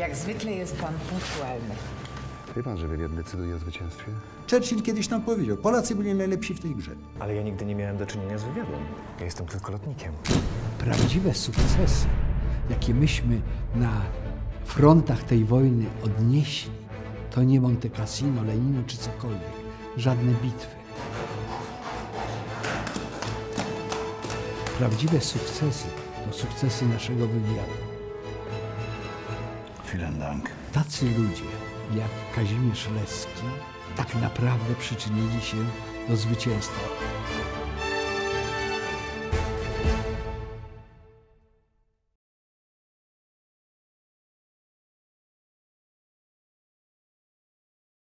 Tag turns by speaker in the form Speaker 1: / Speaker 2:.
Speaker 1: Jak zwykle jest pan punktualny.
Speaker 2: Wie pan, że wywiad decyduje o zwycięstwie?
Speaker 3: Churchill kiedyś nam powiedział, Polacy byli najlepsi w tej grze.
Speaker 4: Ale ja nigdy nie miałem do czynienia z wywiadem. Ja jestem tylko lotnikiem.
Speaker 5: prawdziwe sukcesy, jakie myśmy na frontach tej wojny odnieśli, to nie Monte Cassino, Lenino czy cokolwiek, żadne bitwy. Prawdziwe sukcesy to sukcesy naszego wywiadu.
Speaker 3: Vielen Dank.
Speaker 5: Tacy ludzie jak Kazimierz Leski tak naprawdę przyczynili się do zwycięstwa.